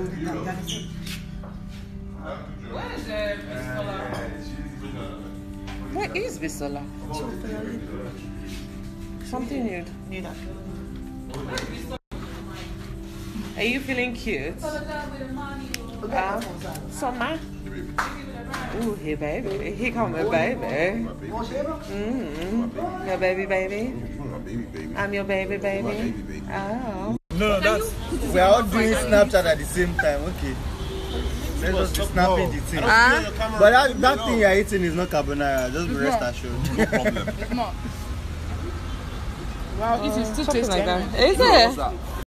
That, that is. Where is Bisola? Where is Bisola? Something new. New that. Are you feeling cute? Uh, Soma. Ooh, hey baby. He come the baby. Mm. Your baby baby. I'm your baby baby. Oh. No, no, that's. We are all doing Snapchat at the same time. Okay. Let's just be snapping the thing. Ah. But that, that thing you're eating is not carbonara. Just be rest assured. No problem. It's not. Wow, this is too Something tasty. like that. Is it?